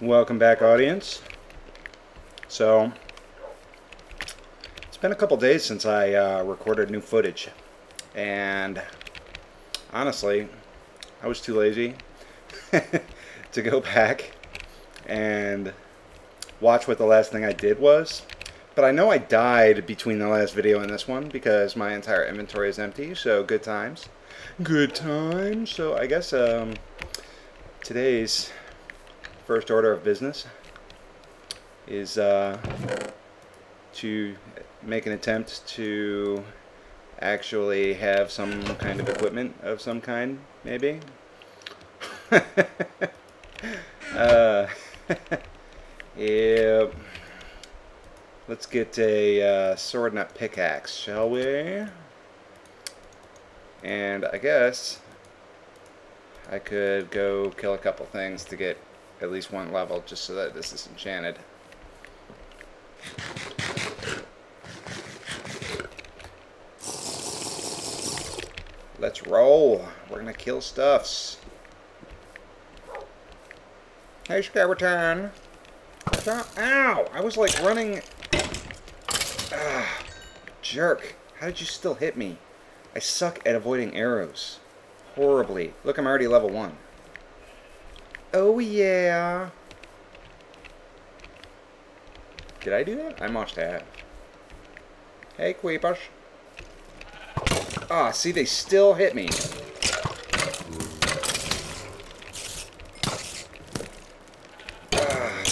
Welcome back, audience. So, it's been a couple days since I uh, recorded new footage, and honestly, I was too lazy to go back and watch what the last thing I did was. But I know I died between the last video and this one because my entire inventory is empty, so good times. Good times. So I guess um, today's first order of business is uh, to make an attempt to actually have some kind of equipment of some kind, maybe. uh, yep. Let's get a uh, sword and a pickaxe, shall we? And I guess I could go kill a couple things to get at least one level just so that this is enchanted. Let's roll. We're gonna kill stuffs. Hey, Skeleton. Ow! I was like running... Ah, jerk. How did you still hit me? I suck at avoiding arrows. Horribly. Look, I'm already level 1. Oh yeah. Did I do that? I must have. Hey, Queepers. Ah, see, they still hit me. Ah.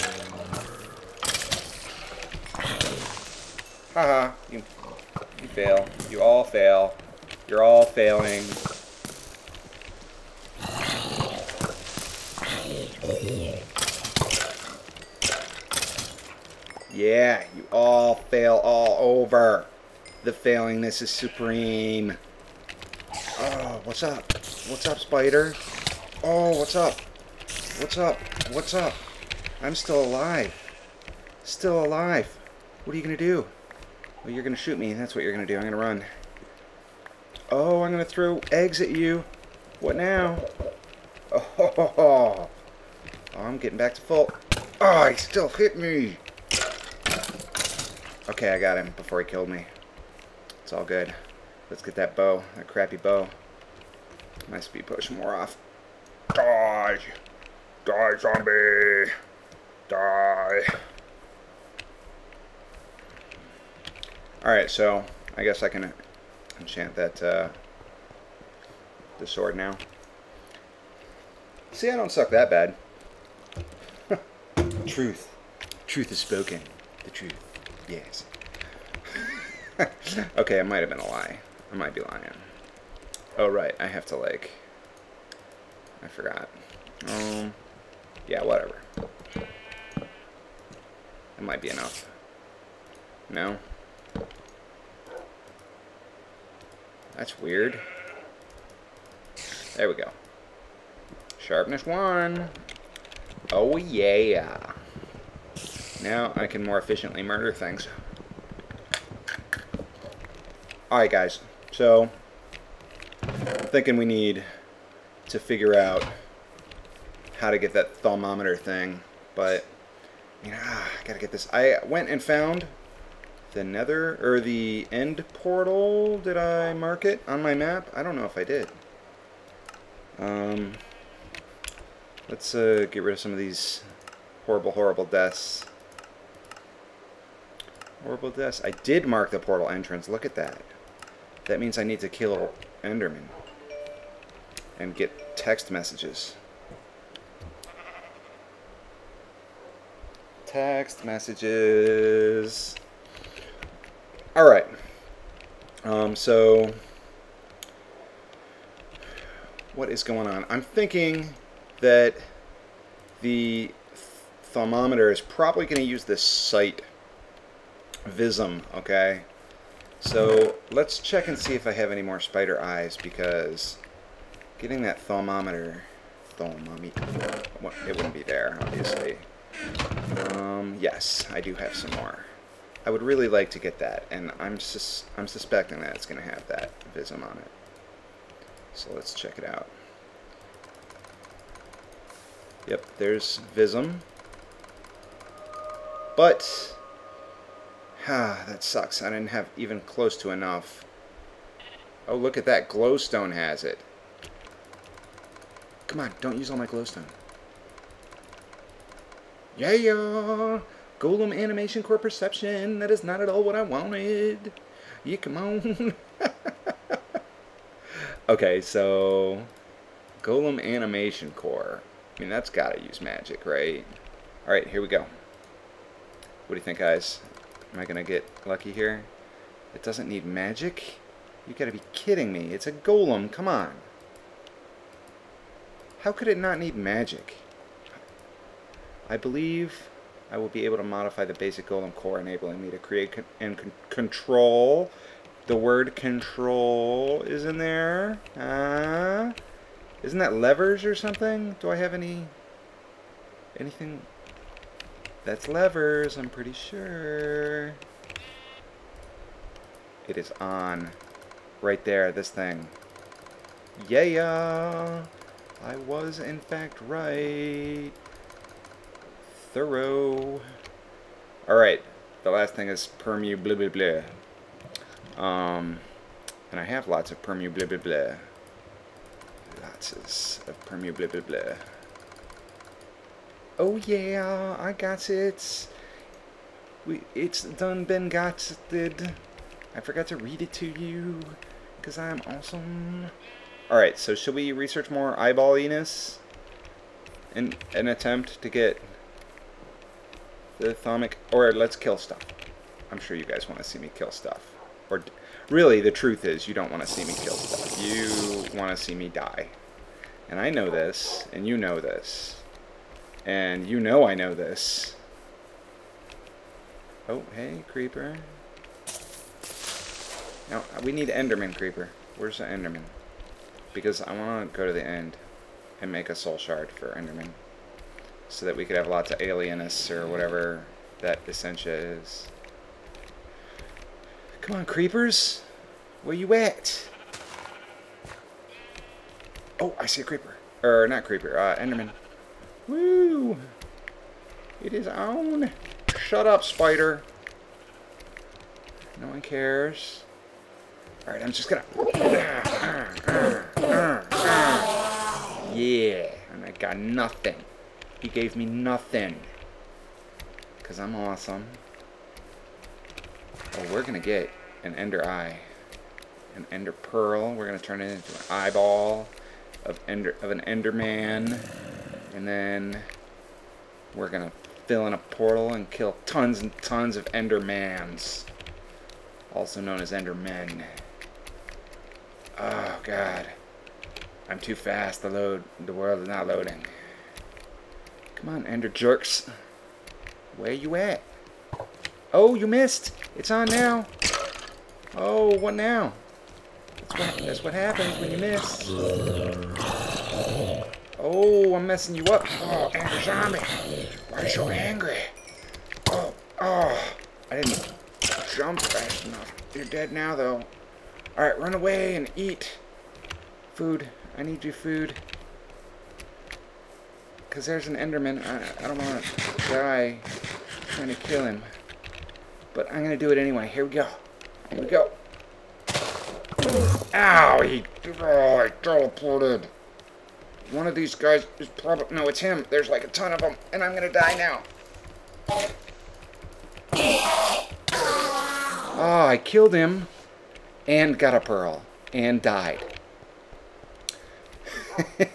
Haha, you, you fail. You all fail. You're all failing. Yeah, you all fail all over. The failingness is supreme. Oh, what's up? What's up, spider? Oh, what's up? What's up? What's up? I'm still alive. Still alive. What are you going to do? Well, you're going to shoot me. That's what you're going to do. I'm going to run. Oh, I'm going to throw eggs at you. What now? Oh, ho, ho, ho. oh, I'm getting back to full. Oh, he still hit me. Okay, I got him before he killed me. It's all good. Let's get that bow, that crappy bow. My speed potion wore off. Die! Die, zombie! Die! Alright, so I guess I can enchant that uh, the sword now. See, I don't suck that bad. truth. Truth is spoken. The truth. Yes. okay, it might have been a lie. I might be lying. Oh, right. I have to, like... I forgot. Um, yeah, whatever. It might be enough. No? That's weird. There we go. Sharpness 1. Oh, yeah. Now I can more efficiently murder things. Alright guys, so I'm thinking we need to figure out how to get that Thaumometer thing, but you know, ah, I gotta get this. I went and found the nether, or the end portal. Did I mark it on my map? I don't know if I did. Um, let's uh, get rid of some of these horrible, horrible deaths. Horrible deaths. I did mark the portal entrance. Look at that. That means I need to kill Enderman. And get text messages. Text messages. Alright. Um, so... What is going on? I'm thinking that the Thaumometer is probably going to use this sight Visum, okay? So let's check and see if I have any more spider eyes because getting that Thaumometer, Thaumometer, it wouldn't be there, obviously. Um, yes, I do have some more. I would really like to get that, and I'm sus I'm suspecting that it's going to have that Visum on it. So let's check it out. Yep, there's Visum. But, Ah, that sucks. I didn't have even close to enough. Oh, look at that. Glowstone has it. Come on, don't use all my glowstone. Yeah, yeah. Golem animation core perception. That is not at all what I wanted. Yeah, come on. okay, so Golem animation core. I mean, that's got to use magic, right? All right, here we go. What do you think, guys? Am I going to get lucky here? It doesn't need magic? You got to be kidding me. It's a golem. Come on. How could it not need magic? I believe I will be able to modify the basic golem core, enabling me to create con and con control. The word control is in there. Uh, isn't that levers or something? Do I have any... anything... That's levers, I'm pretty sure. It is on. Right there, this thing. Yeah! I was in fact right thorough. Alright, the last thing is permu blah blah blah. Um, and I have lots of permu blah blah blah. Lots of permu blah blah blah. Oh yeah, I got it. We, it's done been gotted. I forgot to read it to you, because I'm awesome. Alright, so should we research more eyeballiness in an attempt to get the Thaumic, or let's kill stuff. I'm sure you guys want to see me kill stuff. Or really, the truth is, you don't want to see me kill stuff. You want to see me die. And I know this, and you know this. And you know I know this. Oh, hey, Creeper. Now, we need Enderman, Creeper. Where's the Enderman? Because I want to go to the end and make a soul shard for Enderman so that we could have lots of Alienis or whatever that Essentia is. Come on, creepers. Where you at? Oh, I see a creeper. Or, not creeper, uh, Enderman. Woo! It is on. Shut up, spider. No one cares. Alright, I'm just gonna... Yeah, and I got nothing. He gave me nothing. Because I'm awesome. Oh, we're going to get an Ender Eye. An Ender Pearl. We're going to turn it into an eyeball of, Ender, of an Enderman. And then we're going to fill in a portal and kill tons and tons of Endermans. Also known as Endermen. Oh, God. I'm too fast. The load. The world is not loading. Come on, Ender jerks. Where you at? Oh, you missed. It's on now. Oh, what now? That's what, that's what happens when you miss. Oh, I'm messing you up. Oh, Ender Zombie. Why are you so angry? Oh, oh. I didn't jump fast enough. You're dead now, though. Alright, run away and eat. Food. I need your food. Because there's an Enderman. I, I don't want to die trying to kill him. But I'm going to do it anyway. Here we go. Here we go. Ow! He, oh, I teleported. One of these guys is probably... No, it's him. There's like a ton of them. And I'm to die now. Oh, I killed him. And got a pearl. And died.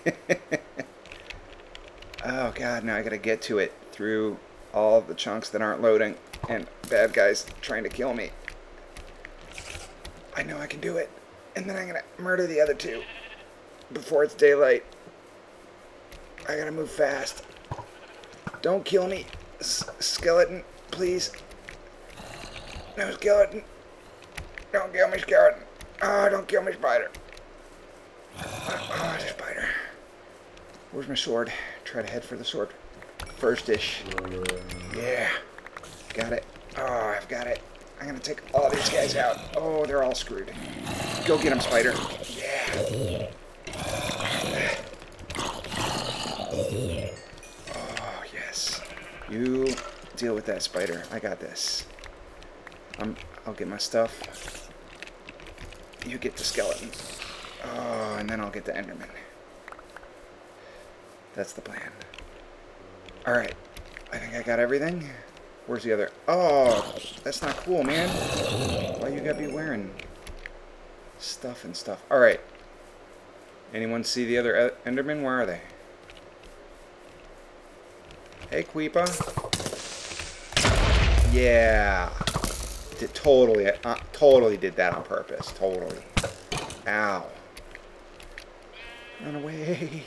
Oh god, now I gotta get to it through all the chunks that aren't loading and bad guys trying to kill me. I know I can do it. And then I'm gonna murder the other two before it's daylight. I gotta move fast. Don't kill me, S skeleton, please. No, skeleton. Don't kill me, skeleton. Oh, don't kill me, spider. Oh, spider. Where's my sword? Try to head for the sword. First-ish. Yeah. Got it. Oh, I've got it. I'm gonna take all these guys out. Oh, they're all screwed. Go get them, spider. Yeah. Oh, yes. You deal with that spider. I got this. I'm, I'll get my stuff. You get the skeleton. Oh, and then I'll get the Enderman. That's the plan. Alright. I think I got everything. Where's the other? Oh, that's not cool, man. Why you gotta be wearing stuff and stuff? Alright. Anyone see the other Enderman? Where are they? Hey, Queepa. Yeah. Did, totally, uh, totally did that on purpose. Totally. Ow. Run away.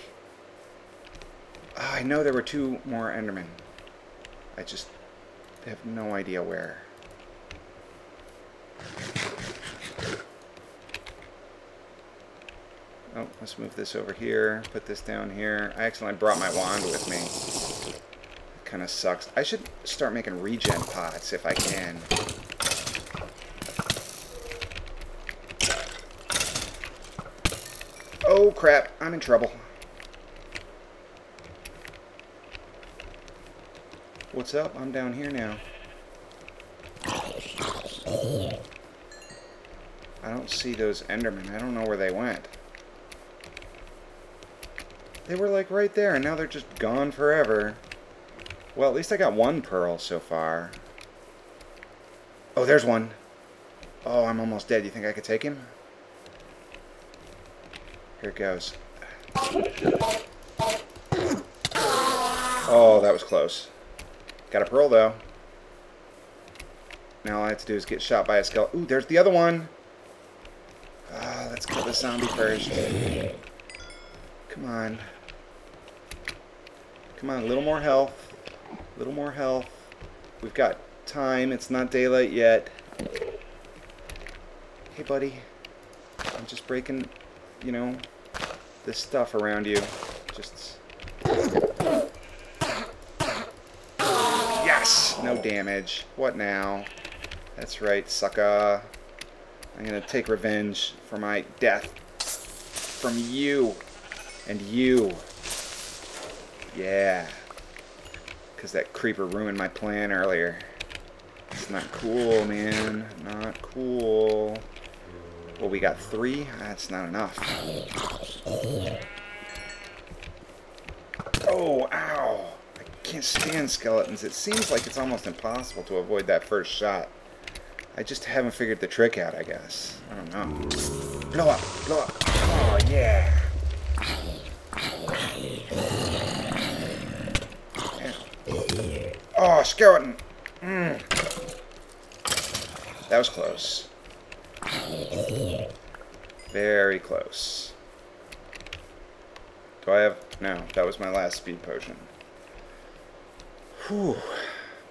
Oh, I know there were two more Endermen. I just have no idea where. Oh, let's move this over here. Put this down here. I accidentally brought my wand with me. Kind of sucks. I should start making regen pots if I can. Oh crap, I'm in trouble. What's up? I'm down here now. I don't see those Endermen. I don't know where they went. They were like right there, and now they're just gone forever. Well, at least I got one pearl so far. Oh, there's one. Oh, I'm almost dead. You think I could take him? Here it goes. Oh, that was close. Got a pearl, though. Now all I have to do is get shot by a skeleton. Ooh, there's the other one. Ah, let's kill the zombie first. Come on. Come on, a little more health. A little more health. We've got time. It's not daylight yet. Hey, buddy. I'm just breaking, you know, this stuff around you. Just... Yes! No damage. What now? That's right, sucker. I'm gonna take revenge for my death. From you. And you. Yeah. Because that creeper ruined my plan earlier. It's not cool, man. Not cool. Well, we got three. That's not enough. Oh, ow. I can't stand skeletons. It seems like it's almost impossible to avoid that first shot. I just haven't figured the trick out, I guess. I don't know. Blow up! Blow up! Oh, yeah! Oh, skeleton! Mm. That was close. Very close. Do I have... No, that was my last speed potion. Whew.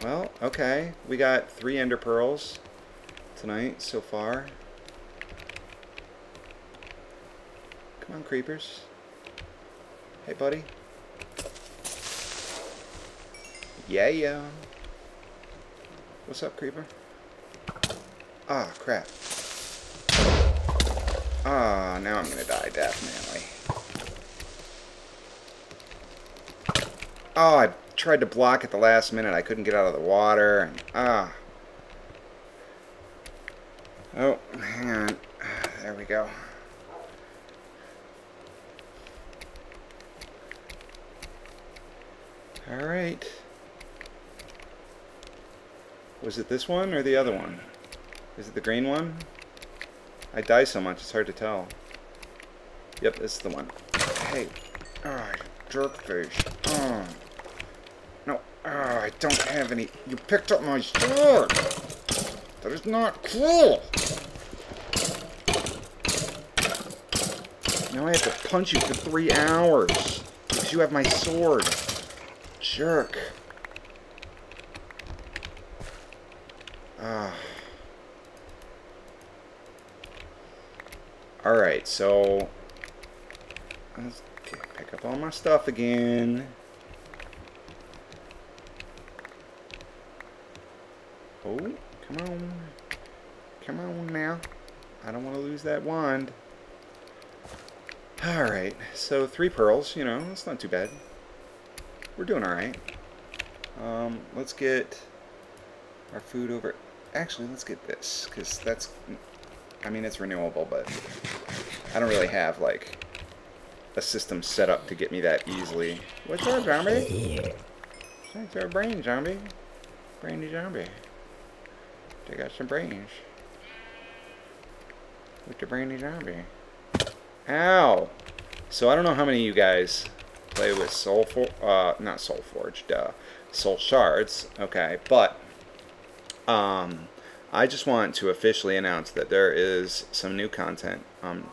Well, okay. We got three ender pearls tonight so far. Come on, creepers. Hey, buddy. Yeah, yeah. What's up, creeper? Ah, crap. Ah, now I'm gonna die, definitely. Oh, I tried to block at the last minute. I couldn't get out of the water, and ah. Oh, hang on. There we go. Alright. Was it this one or the other one? Is it the green one? I die so much, it's hard to tell. Yep, it's the one. Hey. Oh, jerkfish. Oh. Um, no, oh, I don't have any. You picked up my sword! That is not cool! Now I have to punch you for three hours. Because you have my sword. Jerk. Ah. Alright, so... Let's pick up all my stuff again. Oh, come on. Come on now. I don't want to lose that wand. Alright, so three pearls, you know, that's not too bad. We're doing alright. Um, let's get our food over. Actually, let's get this because that's. I mean, it's renewable, but I don't really have like a system set up to get me that easily. What's up, zombie? Thanks our brain, zombie. Brainy zombie. They got some brains. With the brainy zombie. Ow! So I don't know how many of you guys play with Soul For uh not Soul Forge, duh. Soul Shards, okay, but um I just want to officially announce that there is some new content um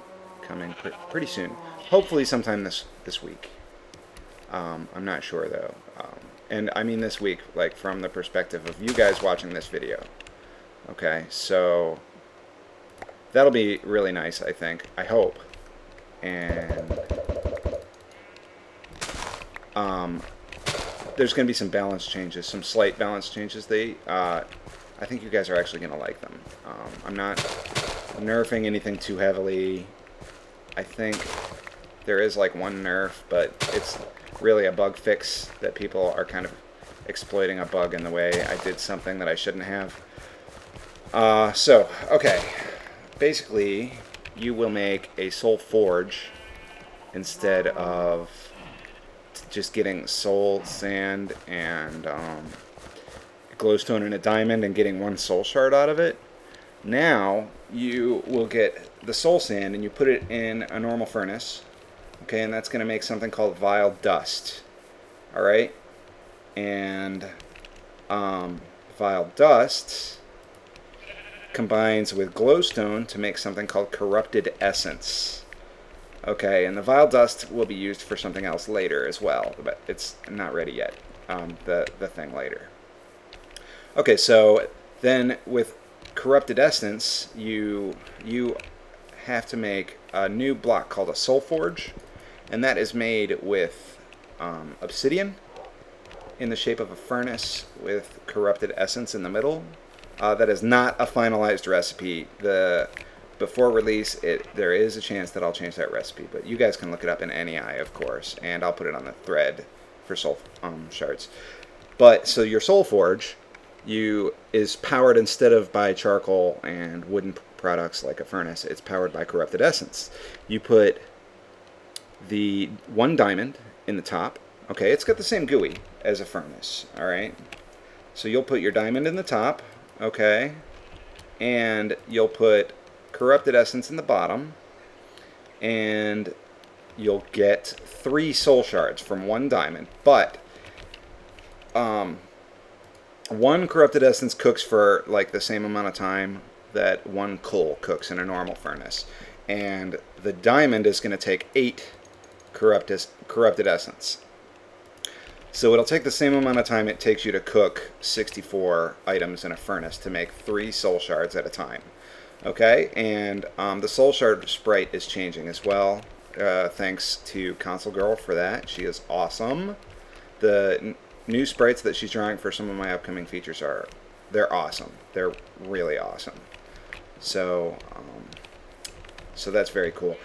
coming pr pretty soon. Hopefully sometime this this week. Um, I'm not sure though. Um, and I mean this week, like from the perspective of you guys watching this video. Okay, so that'll be really nice, I think. I hope. And um, there's going to be some balance changes, some slight balance changes. They, uh, I think you guys are actually going to like them. Um, I'm not nerfing anything too heavily. I think there is like one nerf, but it's really a bug fix that people are kind of exploiting a bug in the way I did something that I shouldn't have. Uh, so, okay. Basically, you will make a soul forge instead of just getting soul sand and um, glowstone and a diamond and getting one soul shard out of it. Now you will get the soul sand and you put it in a normal furnace. Okay, and that's going to make something called vile dust. Alright? And um, vile dust combines with glowstone to make something called corrupted essence. Okay, and the vile dust will be used for something else later as well, but it's not ready yet. Um, the the thing later. Okay, so then with corrupted essence, you you have to make a new block called a soul forge, and that is made with um, obsidian in the shape of a furnace with corrupted essence in the middle. Uh, that is not a finalized recipe. The before release, it there is a chance that I'll change that recipe, but you guys can look it up in NEI, of course, and I'll put it on the thread for soul um, shards. But so your soul forge, you is powered instead of by charcoal and wooden products like a furnace. It's powered by corrupted essence. You put the one diamond in the top. Okay, it's got the same GUI as a furnace. All right. So you'll put your diamond in the top. Okay. And you'll put corrupted essence in the bottom, and you'll get three soul shards from one diamond. But um, one corrupted essence cooks for like the same amount of time that one coal cooks in a normal furnace, and the diamond is going to take eight corrupted corrupted essence. So it'll take the same amount of time it takes you to cook 64 items in a furnace to make three soul shards at a time. Okay, and um, the Soul Shard sprite is changing as well. Uh, thanks to Console Girl for that. She is awesome. The new sprites that she's drawing for some of my upcoming features are, they're awesome. They're really awesome. So, um, so that's very cool.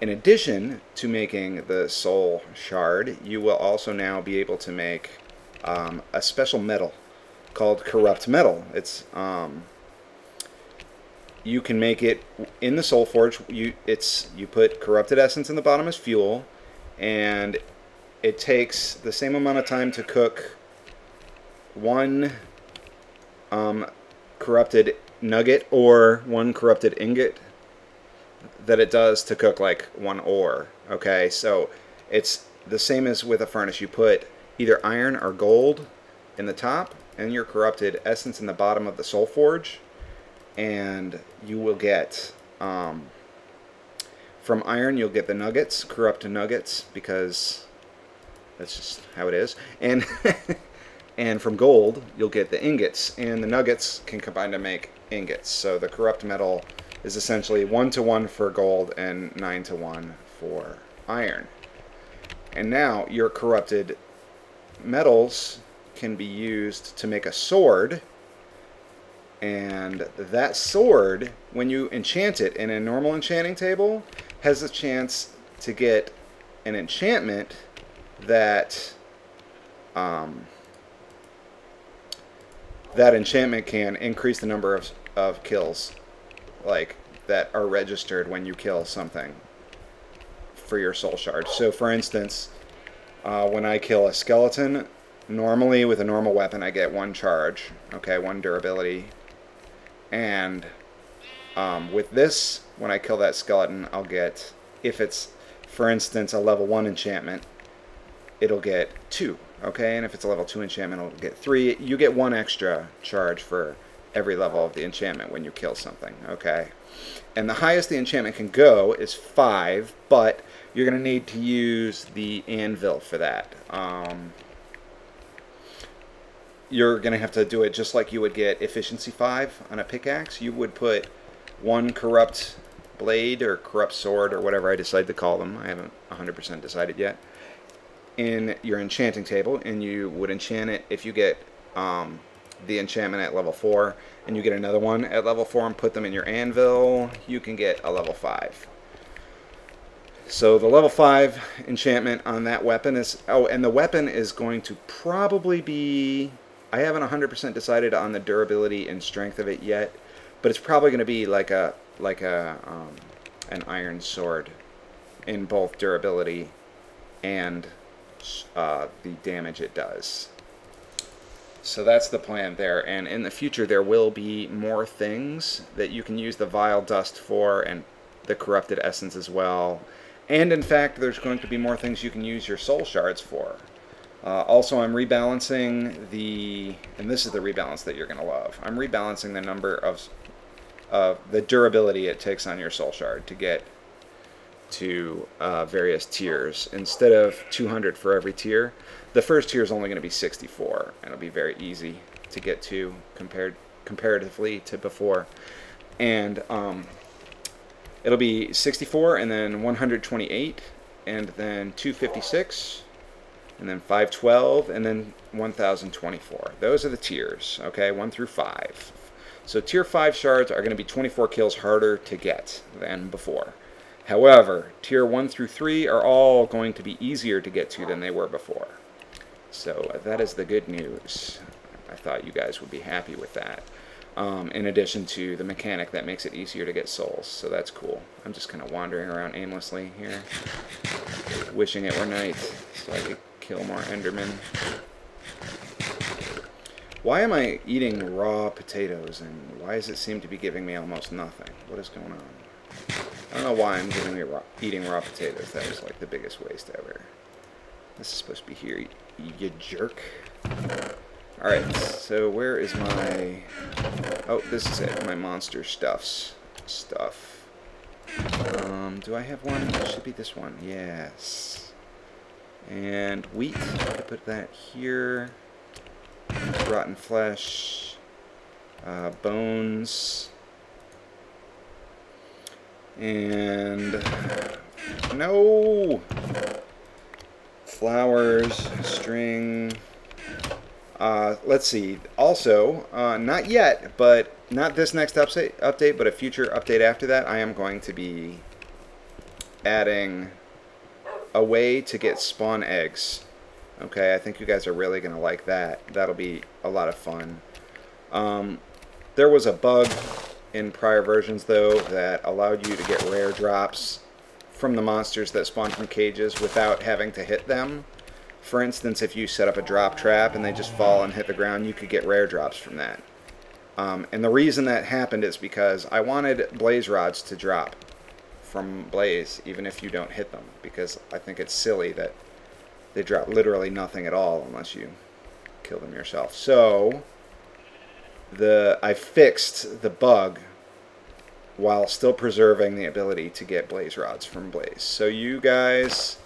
In addition to making the Soul Shard, you will also now be able to make um, a special metal called Corrupt Metal. It's um, you can make it in the soul forge you it's you put corrupted essence in the bottom as fuel and it takes the same amount of time to cook one um, corrupted nugget or one corrupted ingot that it does to cook like one ore okay? So it's the same as with a furnace. You put either iron or gold in the top and your corrupted essence in the bottom of the soul forge and you will get um, from iron you'll get the nuggets corrupt nuggets because that's just how it is. And and from gold you'll get the ingots and the nuggets can combine to make ingots. So the corrupt metal is essentially one to one for gold and nine to one for iron. And now your corrupted metals can be used to make a sword. And that sword, when you enchant it in a normal enchanting table, has a chance to get an enchantment that um, that enchantment can increase the number of, of kills, like that are registered when you kill something for your soul shard. So, for instance, uh, when I kill a skeleton, normally with a normal weapon I get one charge, okay, one durability, and um, with this, when I kill that skeleton, I'll get, if it's, for instance, a level 1 enchantment, it'll get 2, okay? And if it's a level 2 enchantment, it'll get 3. You get one extra charge for every level of the enchantment when you kill something, okay? And the highest the enchantment can go is 5, but you're going to need to use the anvil for that. Um, you're going to have to do it just like you would get efficiency 5 on a pickaxe. You would put one corrupt blade or corrupt sword or whatever I decide to call them. I haven't 100% decided yet. In your enchanting table, and you would enchant it if you get um, the enchantment at level 4 and you get another one at level 4 and put them in your anvil, you can get a level 5. So the level 5 enchantment on that weapon is... Oh, and the weapon is going to probably be... I haven't 100% decided on the durability and strength of it yet but it's probably going to be like a like a um, an iron sword in both durability and uh, the damage it does. So that's the plan there, and in the future there will be more things that you can use the vile dust for, and the corrupted essence as well. And in fact, there's going to be more things you can use your soul shards for. Uh, also, I'm rebalancing the, and this is the rebalance that you're going to love. I'm rebalancing the number of uh, the durability it takes on your soul shard to get to uh, various tiers. Instead of 200 for every tier, the first tier is only going to be 64, and it'll be very easy to get to compared comparatively to before. And um, it'll be 64, and then 128, and then 256, and then 512, and then 1024. Those are the tiers, okay, 1 through 5. So tier 5 shards are going to be 24 kills harder to get than before. However, tier 1 through 3 are all going to be easier to get to than they were before. So uh, that is the good news. I thought you guys would be happy with that. Um, in addition to the mechanic that makes it easier to get souls, so that's cool. I'm just kind of wandering around aimlessly here, wishing it were night so I could kill more Endermen. Why am I eating raw potatoes and why does it seem to be giving me almost nothing? What is going on? I don't know why I'm giving raw, eating raw potatoes. That was like the biggest waste ever. This is supposed to be here, you jerk. Alright, so where is my... Oh, this is it. My monster stuffs. Stuff. Um, do I have one? It should be this one. Yes. And wheat. I put that here rotten flesh, uh, bones, and no flowers, string. Uh, let's see. Also, uh, not yet, but not this next update, update, but a future update after that, I am going to be adding a way to get spawn eggs Okay, I think you guys are really going to like that. That'll be a lot of fun. Um, there was a bug in prior versions, though, that allowed you to get rare drops from the monsters that spawn from cages without having to hit them. For instance, if you set up a drop trap and they just fall and hit the ground, you could get rare drops from that. Um, and the reason that happened is because I wanted blaze rods to drop from blaze even if you don't hit them because I think it's silly that they drop literally nothing at all unless you kill them yourself. So the I fixed the bug while still preserving the ability to get blaze rods from blaze. So you guys,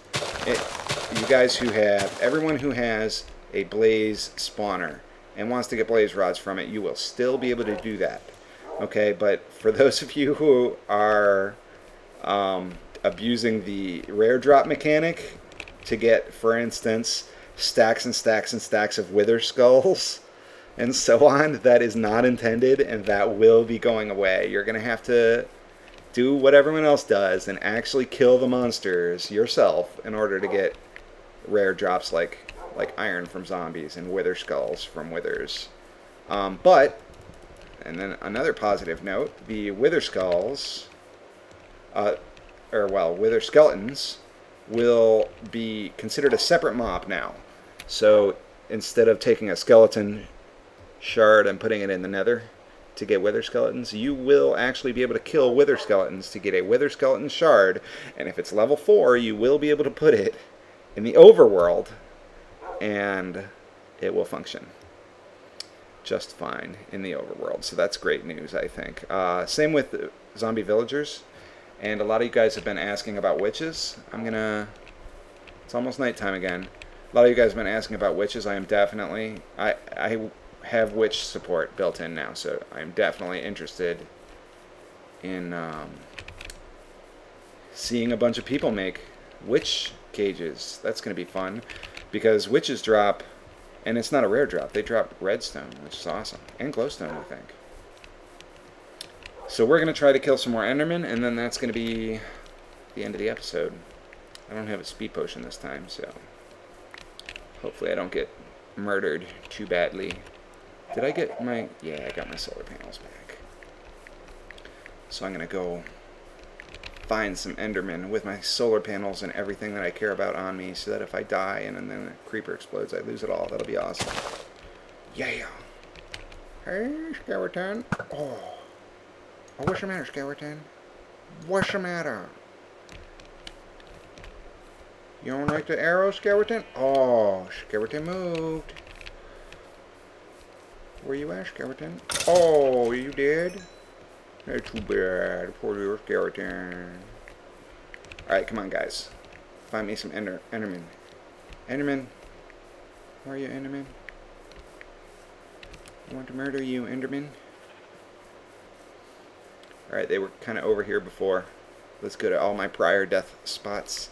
it, you guys who have everyone who has a blaze spawner and wants to get blaze rods from it, you will still be able to do that. Okay, but for those of you who are um, abusing the rare drop mechanic, to get, for instance, stacks and stacks and stacks of wither skulls and so on. That is not intended, and that will be going away. You're going to have to do what everyone else does and actually kill the monsters yourself in order to get rare drops like like iron from zombies and wither skulls from withers. Um, but, and then another positive note, the Wither Skulls, uh, or well, Wither Skeletons, will be considered a separate mob now. So instead of taking a skeleton shard and putting it in the nether to get wither skeletons, you will actually be able to kill wither skeletons to get a wither skeleton shard. And if it's level 4, you will be able to put it in the overworld and it will function just fine in the overworld. So that's great news, I think. Uh, same with zombie villagers. And a lot of you guys have been asking about witches. I'm to... It's almost nighttime again. A lot of you guys have been asking about witches. I am definitely... I, I have witch support built in now, so I'm definitely interested in um, seeing a bunch of people make witch cages. That's going to be fun because witches drop, and it's not a rare drop, they drop redstone, which is awesome, and glowstone, I think. So we're going to try to kill some more Endermen, and then that's going to be the end of the episode. I don't have a speed potion this time, so hopefully I don't get murdered too badly. Did I get my... Yeah, I got my solar panels back. So I'm going to go find some Endermen with my solar panels and everything that I care about on me so that if I die and, and then a creeper explodes, I lose it all. That'll be awesome. Yeah. Hey, skeleton. Oh. Oh, what's the matter, skeleton? What's the matter? You don't like the arrow, skeleton? Oh, skeleton moved. Where you at, skeleton? Oh, you dead? That's too bad. Poor little skeleton. Alright, come on, guys. Find me some Ender Enderman. Enderman. Where are you, Enderman? I want to murder you, Enderman. Alright, they were kind of over here before. Let's go to all my prior death spots.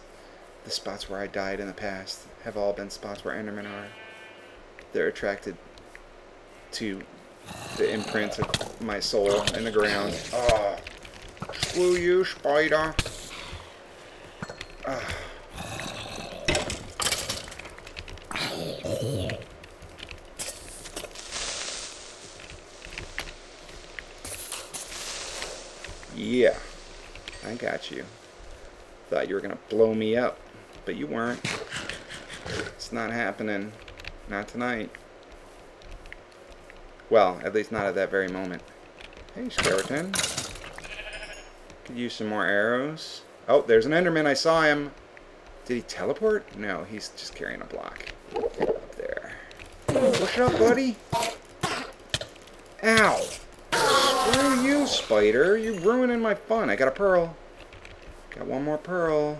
The spots where I died in the past have all been spots where Endermen are. They're attracted to the imprint of my soul in the ground. Ah. Oh, screw you, spider. Oh. Yeah, I got you. Thought you were going to blow me up, but you weren't. It's not happening. Not tonight. Well, at least not at that very moment. Hey, skeleton. Could use some more arrows. Oh, there's an Enderman. I saw him. Did he teleport? No, he's just carrying a block. Up there. Push it up, buddy. Ow. Screw you, spider. You're ruining my fun. I got a pearl. Got one more pearl.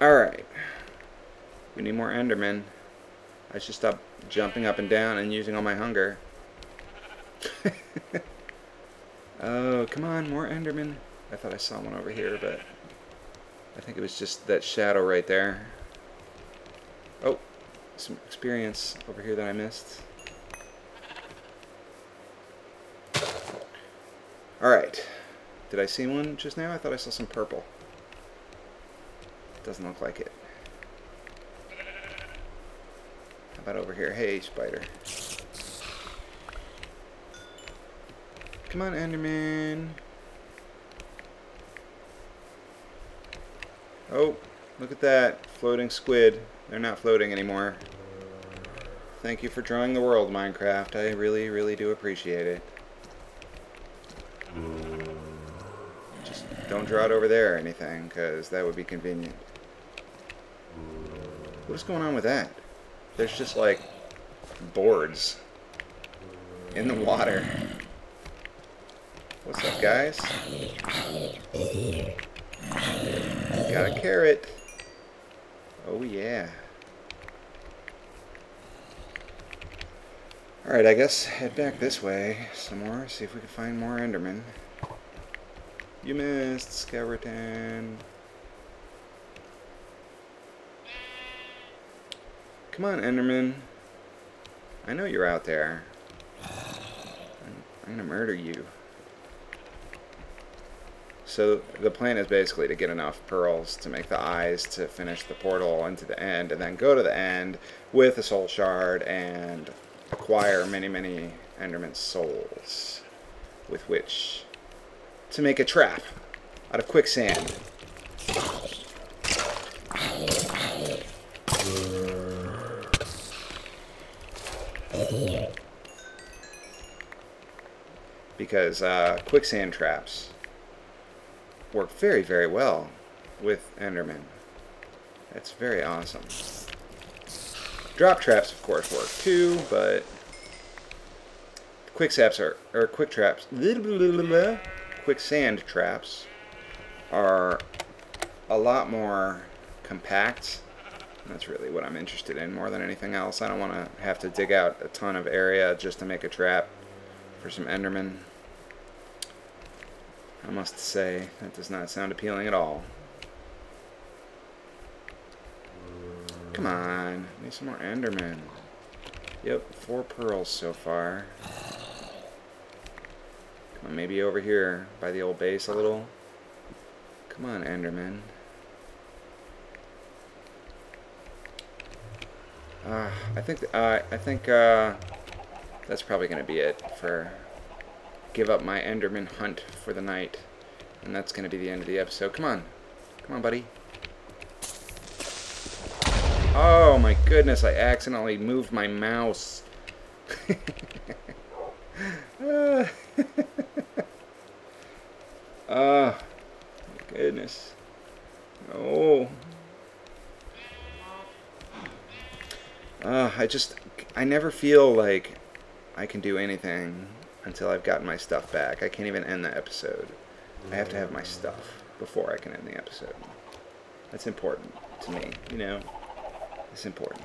Alright. We need more Endermen. I should stop jumping up and down and using all my hunger. oh, come on, more Endermen. I thought I saw one over here, but I think it was just that shadow right there. Oh, some experience over here that I missed. Alright. Did I see one just now? I thought I saw some purple. Doesn't look like it. How over here? Hey, spider. Come on, Enderman. Oh, look at that. Floating squid. They're not floating anymore. Thank you for drawing the world, Minecraft. I really, really do appreciate it. Just don't draw it over there or anything, because that would be convenient. What is going on with that? There's just like boards in the water. What's up, guys? Got a carrot. Oh, yeah. Alright, I guess head back this way some more, see if we can find more Endermen. You missed, skeleton. Come on, Enderman. I know you're out there. I'm, I'm gonna murder you. So the plan is basically to get enough pearls to make the eyes to finish the portal into the end, and then go to the end with a soul shard and acquire many, many Enderman souls with which to make a trap out of quicksand. Because uh, quicksand traps work very, very well with Enderman. That's very awesome. Drop traps, of course, work too, but quick saps are or quick traps. Quicksand traps are a lot more compact. That's really what I'm interested in more than anything else. I don't want to have to dig out a ton of area just to make a trap for some Enderman. I must say, that does not sound appealing at all. Come on, need some more Endermen. Yep, four pearls so far. Come on, maybe over here by the old base a little. Come on, Enderman. Uh, I think uh, I think uh, that's probably going to be it for give up my Enderman hunt for the night. And that's going to be the end of the episode. Come on. Come on, buddy. Oh my goodness, I accidentally moved my mouse. uh, oh, goodness. Oh. Uh, I just, I never feel like I can do anything until I've gotten my stuff back. I can't even end the episode. I have to have my stuff before I can end the episode. That's important to me, you know? It's important.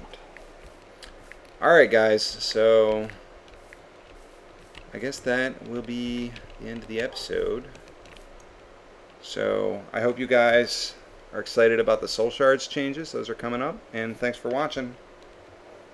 Alright guys, so I guess that will be the end of the episode. So I hope you guys are excited about the Soul Shards changes. Those are coming up. And thanks for watching.